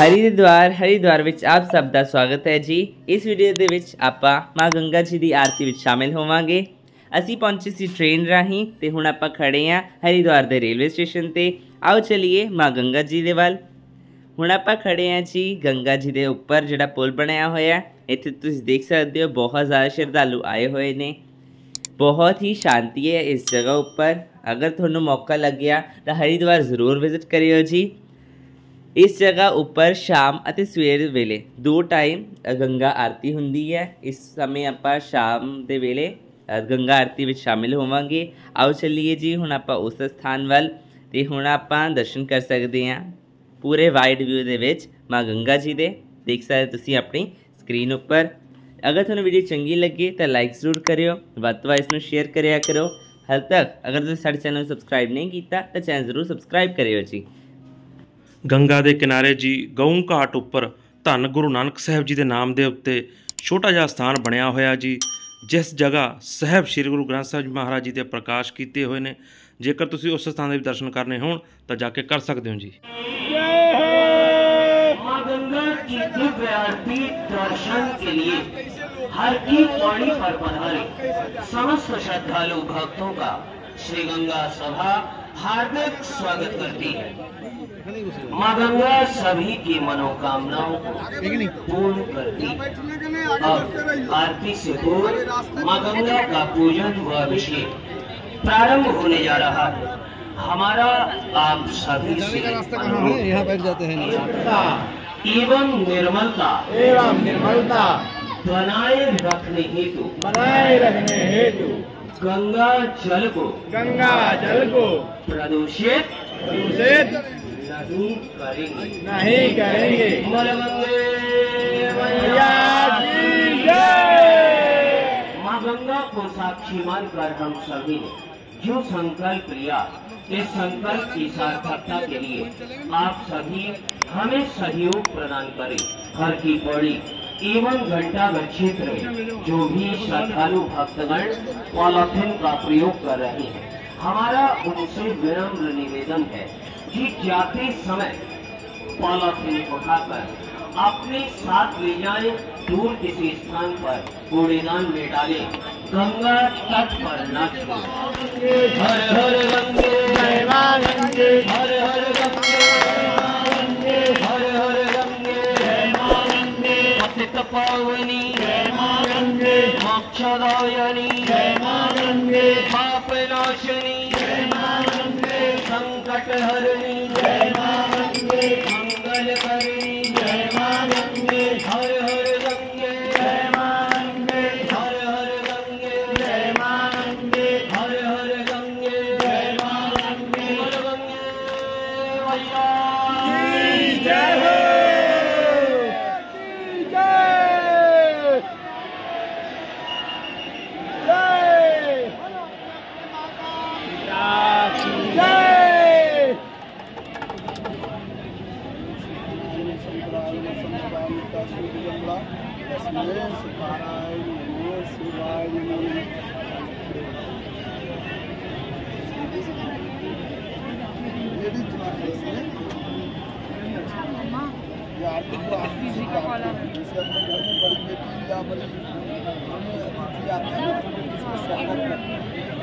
ਹਰਿਦੁਆਰ ਹਰਿਦੁਆਰ ਵਿੱਚ ਆਪ ਸਭ ਦਾ ਸਵਾਗਤ ਹੈ ਜੀ। ਇਸ ਵੀਡੀਓ ਦੇ ਵਿੱਚ ਆਪਾਂ ਮਾਂ ਗੰਗਾ ਜੀ ਦੀ ਆਰਤੀ ਵਿੱਚ ਸ਼ਾਮਿਲ ਹੋਵਾਂਗੇ। ਅਸੀਂ ਪਹੁੰਚੇ ਸੀ ਟ੍ਰੇਨ ਰਾਹੀਂ ਤੇ ਹੁਣ ਆਪਾਂ ਖੜੇ ਆਂ ਹਰਿਦੁਆਰ ਦੇ ਰੇਲਵੇ ਸਟੇਸ਼ਨ ਤੇ। ਆਓ ਚਲਿਏ ਮਾਂ ਗੰਗਾ ਜੀ ਦੇ ਵੱਲ। ਹੁਣ ਆਪਾਂ ਖੜੇ ਆਂ ਜੀ ਗੰਗਾ ਜੀ ਦੇ ਉੱਪਰ ਜਿਹੜਾ ਪੁਲ ਬਣਿਆ ਹੋਇਆ। ਇੱਥੇ ਤੁਸੀਂ ਦੇਖ ਸਕਦੇ ਹੋ ਬਹੁਤ ਜ਼ਿਆਦਾ ਸ਼ਰਧਾਲੂ ਆਏ ਹੋਏ ਨੇ। ਬਹੁਤ ਹੀ ਸ਼ਾਂਤੀ ਹੈ ਇਸ ਜਗ੍ਹਾ ਉੱਪਰ। ਅਗਰ ਤੁਹਾਨੂੰ ਮੌਕਾ ਲੱਗਿਆ ਤਾਂ ਹਰਿਦੁਆਰ ਜ਼ਰੂਰ ਵਿਜ਼ਿਟ ਕਰਿਓ ਜੀ। ਇਸ ਜਗ੍ਹਾ ਉੱਪਰ ਸ਼ਾਮ ਅਤੇ ਸਵੇਰ ਵੇਲੇ ਦੋ ਟਾਈਮ ਗੰਗਾ ਆਰਤੀ ਹੁੰਦੀ ਹੈ। ਇਸ ਸਮੇਂ ਆਪਾਂ ਸ਼ਾਮ ਦੇ ਵੇਲੇ ਗੰਗਾ ਆਰਤੀ ਵਿੱਚ ਸ਼ਾਮਿਲ ਹੋਵਾਂਗੇ। ਆਓ ਚੱਲੀਏ ਜੀ, ਹੁਣ ਆਪਾਂ ਉਸ ਸਥਾਨ ਵੱਲ ਤੇ ਹੁਣ ਆਪਾਂ ਦਰਸ਼ਨ ਕਰ ਸਕਦੇ ਹਾਂ। ਪੂਰੇ ਵਾਈਡ ਵਿਊ ਦੇ ਵਿੱਚ ਮਾਂ ਗੰਗਾ ਜੀ ਦੇ। ਦੇਖ ਸਕਦੇ ਤੁਸੀਂ ਆਪਣੀ ਸਕਰੀਨ ਉੱਪਰ। ਅਗਰ ਤੁਹਾਨੂੰ ਵੀਡੀਓ ਚੰਗੀ ਲੱਗੀ ਤਾਂ ਲਾਈਕ ਜ਼ਰੂਰ ਕਰਿਓ। ਵੱਧ ਤੋਂ ਵੱਧ ਇਸ ਨੂੰ ਸ਼ੇਅਰ ਕਰਿਆ ਕਰੋ। ਹਾਲ ਤੱਕ ਅਗਰ ਤੁਸੀਂ ਸਾਡੇ ਚੈਨਲ ਨੂੰ ਸਬਸਕ੍ਰਾਈਬ ਨਹੀਂ ਕੀਤਾ ਤਾਂ ਚੈਨਲ ਜ਼ਰੂਰ ਸਬਸਕ੍ਰਾਈਬ ਕਰਿਓ ਜੀ। ਗੰਗਾ ਦੇ ਕਿਨਾਰੇ ਜੀ ਗਊ ਘਾਟ ਉੱਪਰ ਧੰਨ ਗੁਰੂ ਨਾਨਕ ਸਾਹਿਬ ਜੀ ਦੇ ਨਾਮ ਦੇ ਉੱਤੇ ਛੋਟਾ ਜਿਹਾ ਸਥਾਨ ਬਣਿਆ ਹੋਇਆ ਜੀ ਜਿਸ ਜਗ੍ਹਾ ਸਾਹਿਬ ਸ੍ਰੀ ਗੁਰੂ ਗ੍ਰੰਥ ਸਾਹਿਬ ਜੀ ਮਹਾਰਾਜ ਜੀ ਦੇ ਪ੍ਰਕਾਸ਼ ਕੀਤੇ ਹੋਏ ਨੇ ਜੇਕਰ ਤੁਸੀਂ ਉਸ ਸਥਾਨ ਦੇ ਵੀ ਦਰਸ਼ਨ ਕਰਨੇ ਹੋਣ ਤਾਂ ਜਾ ਕੇ ਕਰ ਸਕਦੇ ਹੋ ਜੀ माँ गंगा की दिव्य आरती दर्शन के लिए हर की पौड़ी पर पधारे समस्त श्रद्धालु भक्तों का श्री गंगा सभा हार्दिक स्वागत करती है माँ गंगा सभी की मनोकामनाओं को पूर्ण करती अब आरती से पूर्व माँ गंगा का पूजन व अभिषेक प्रारंभ होने जा रहा है। हमारा आप सभी से यहाँ बैठ जाते हैं। एवं निर्मलता। एवं निर्मलता। बनाए रखने हेतु। बनाए रखने हेतु। गंगा जल को गंगा जल को प्रदूषित प्रदूषित नहीं करेंगे नहीं करेंगे माँ गंगा को साक्षी मानकर हम सभी ने जो संकल्प लिया इस संकल्प की सार्थकता के लिए आप सभी हमें सहयोग प्रदान करें घर की पौड़ी एवं घंटाघर क्षेत्र में जो भी श्रद्धालु भक्तगण पॉलिथीन का प्रयोग कर रहे हैं हमारा उनसे विनम्र निवेदन है कि जाते समय पाला पॉलिथीन उठाकर अपने साथ ले जाए, दूर किसी स्थान पर कूड़ेदान में डाले, गंगा तट पर न छोड़ें। हर हर गंगे गंगे हर हर गंगे हर हर पावनी मोक्षदायनी पाप नाशनी हरे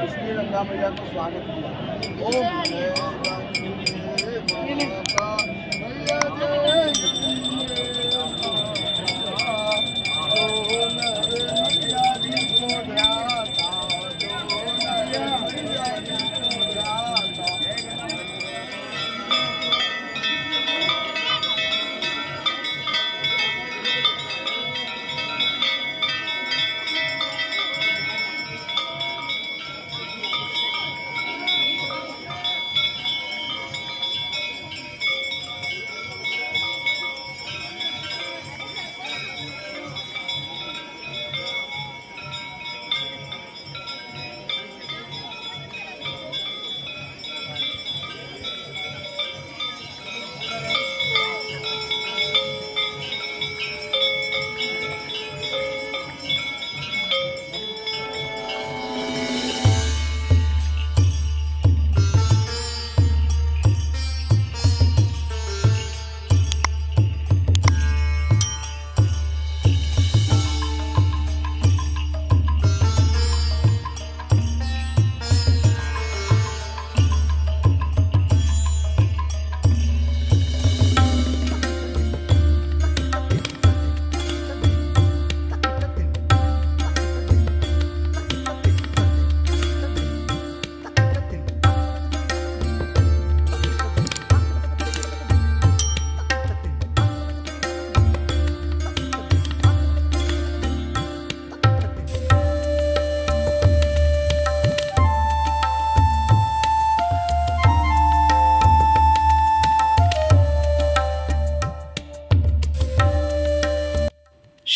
इसलिए गंगा मैया को स्वागत किया ओम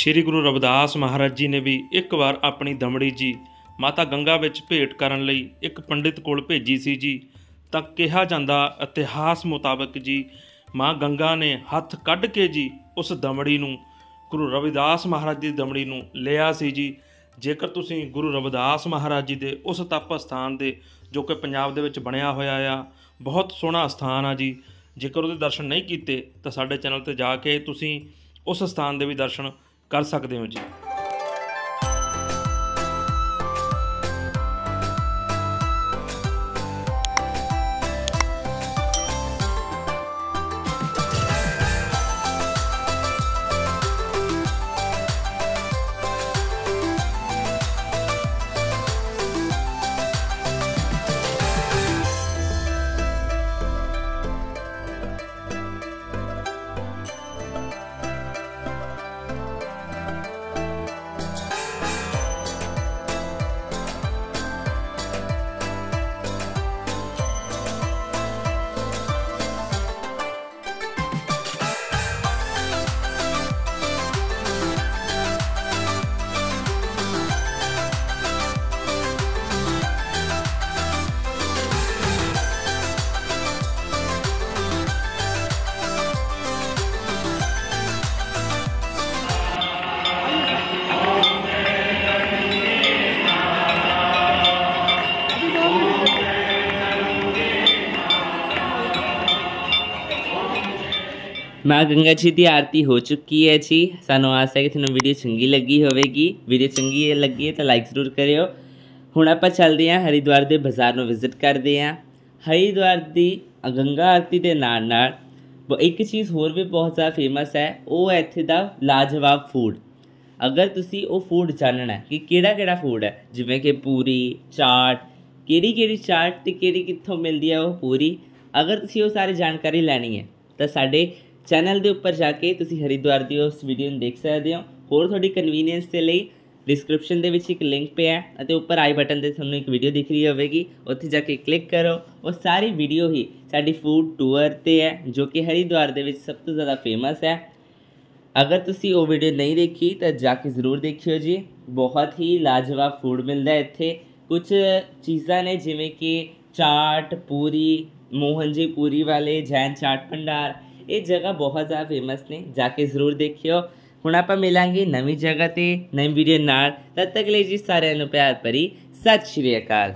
ਸ੍ਰੀ ਗੁਰੂ ਰਵਿਦਾਸ ਮਹਾਰਾਜ ਜੀ ਨੇ ਵੀ ਇੱਕ ਵਾਰ ਆਪਣੀ ਦਮੜੀ ਜੀ ਮਾਤਾ ਗੰਗਾ ਵਿੱਚ ਭੇਟ ਕਰਨ ਲਈ ਇੱਕ ਪੰਡਿਤ ਕੋਲ ਭੇਜੀ ਸੀ ਜੀ, ਤਾਂ ਕਿਹਾ ਜਾਂਦਾ ਇਤਿਹਾਸ ਮੁਤਾਬਕ ਜੀ, ਮਾਂ ਗੰਗਾ ਨੇ ਹੱਥ ਕੱਢ ਕੇ ਜੀ ਉਸ ਦਮੜੀ ਨੂੰ, ਗੁਰੂ ਰਵਿਦਾਸ ਮਹਾਰਾਜ ਜੀ ਦੀ ਦਮੜੀ ਨੂੰ ਲਿਆ ਸੀ ਜੀ। ਜੇਕਰ ਤੁਸੀਂ ਗੁਰੂ ਰਵਿਦਾਸ ਮਹਾਰਾਜ ਜੀ ਦੇ ਉਸ ਤਪ ਸਥਾਨ ਦੇ, ਜੋ ਕਿ ਪੰਜਾਬ ਦੇ ਵਿੱਚ ਬਣਿਆ ਹੋਇਆ ਆ, ਬਹੁਤ ਸੋਹਣਾ ਸਥਾਨ ਆ ਜੀ, ਜੇਕਰ ਉਹਦੇ ਦਰਸ਼ਨ ਨਹੀਂ ਕੀਤੇ, ਤਾਂ ਸਾਡੇ ਚੈਨਲ ਤੇ ਜਾ ਕੇ ਤੁਸੀਂ ਉਸ ਸਥਾਨ ਦੇ ਵੀ ਦਰਸ਼ਨ ਕਰ ਸਕਦੇ ਹੋ ਜੀ। ਮਾਂ ਗੰਗਾ ਜੀ ਦੀ ਆਰਤੀ ਹੋ ਚੁੱਕੀ ਹੈ ਜੀ ਸਾਨੂੰ ਆਸ ਹੈ ਕਿ ਤੁਹਾਨੂੰ ਵੀਡੀਓ ਚੰਗੀ ਲੱਗੀ ਹੋਵੇਗੀ ਵੀਡੀਓ ਚੰਗੀ ਲੱਗੀ ਹੈ ਤਾਂ ਲਾਈਕ ਜ਼ਰੂਰ ਕਰਿਓ ਹੁਣ ਆਪਾਂ ਚੱਲਦੇ ਹਾਂ ਹਰਿਦੁਆਰ ਦੇ ਬਾਜ਼ਾਰ ਨੂੰ ਵਿਜ਼ਿਟ ਕਰਦੇ ਹਾਂ ਹਰਿਦੁਆਰ ਦੀ ਗੰਗਾ ਆਰਤੀ ਦੇ ਨਾਲ ਨਾਲ ਬ- ਇੱਕ ਚੀਜ਼ ਹੋਰ ਵੀ ਬਹੁਤ ਜ਼ਿਆਦਾ ਫੇਮਸ ਹੈ ਉਹ ਹੈ ਇੱਥੇ ਦਾ ਲਾਜਵਾਬ ਫੂਡ ਅਗਰ ਤੁਸੀਂ ਉਹ ਫੂਡ ਜਾਣਨਾ ਹੈ ਕਿ ਕਿਹੜਾ ਕਿਹੜਾ ਫੂਡ ਹੈ ਜਿਵੇਂ ਕਿ ਪੂਰੀ ਚਾਟ ਕਿਹੜੀ ਕਿਹੜੀ ਚਾਟ ਤੇ ਕਿਹੜੀ ਕਿੱਥੋਂ ਮਿਲਦੀ ਹੈ ਉਹ ਪੂਰੀ ਅਗਰ ਤੁਸੀਂ ਉਹ ਸਾਰੀ ਜਾਣਕਾਰੀ ਲੈਣੀ ਹੈ ਤਾਂ ਸਾਡੇ ਚੈਨਲ ਦੇ ਉੱਪਰ ਜਾ ਕੇ ਤੁਸੀਂ ਹਰਿਦੁਆਰ ਦੀ ਉਸ ਵੀਡੀਓ ਨੂੰ ਦੇਖ ਸਕਦੇ ਹੋ। ਹੋਰ ਤੁਹਾਡੀ ਕਨਵੀਨੀਅੰਸ ਦੇ ਲਈ ਡਿਸਕ੍ਰਿਪਸ਼ਨ ਦੇ ਵਿੱਚ ਇੱਕ ਲਿੰਕ ਪਿਆ ਹੈ ਅਤੇ ਉੱਪਰ ਆਈ ਬਟਨ ਤੇ ਤੁਹਾਨੂੰ ਇੱਕ ਵੀਡੀਓ ਦਿਖ ਰਹੀ ਹੋਵੇਗੀ। ਉੱਥੇ ਜਾ ਕੇ ਕਲਿੱਕ ਕਰੋ। ਉਹ ਸਾਰੀ ਵੀਡੀਓ ਹੀ ਸਾਡੀ ਫੂਡ ਟੂਰ ਤੇ ਹੈ, ਜੋ ਕਿ ਹਰਿਦੁਆਰ ਦੇ ਵਿੱਚ ਸਭ ਤੋਂ ਜ਼ਿਆਦਾ ਫੇਮਸ ਹੈ। ਅਗਰ ਤੁਸੀਂ ਉਹ ਵੀਡੀਓ ਨਹੀਂ ਦੇਖੀ, ਤਾਂ ਜਾ ਕੇ ਜ਼ਰੂਰ ਦੇਖਿਓ ਜੀ। ਬਹੁਤ ਹੀ ਲਾਜਵਾਬ ਫੂਡ ਮਿਲਦਾ ਇੱਥੇ। ਕੁਝ ਚੀਜ਼ਾਂ ਨੇ ਜਿਵੇਂ ਕਿ ਚਾਟ ਪੂਰੀ, ਮੋਹਨ ਜੀ ਪੂਰੀ ਵਾਲੇ, ਜੈਨ ਚਾਟ ਭੰਡਾਰ ਇਹ ਜਗ੍ਹਾ ਬਹੁਤ ਜ਼ਿਆਦਾ ਫੇਮਸ ਨੇ, ਜਾ ਕੇ ਜ਼ਰੂਰ ਦੇਖਿਓ। ਹੁਣ ਆਪਾਂ ਮਿਲਾਂਗੇ ਨਵੀਂ ਜਗ੍ਹਾ ਤੇ, ਨਵੀਂ ਵੀਡੀਓ ਨਾਲ। ਤਦ ਤੱਕ ਲਈ ਜੀ ਸਾਰਿਆਂ ਨੂੰ ਪਿਆਰ ਭਰੀ, ਸਤਿ ਸ਼੍ਰੀ ਅਕਾਲ।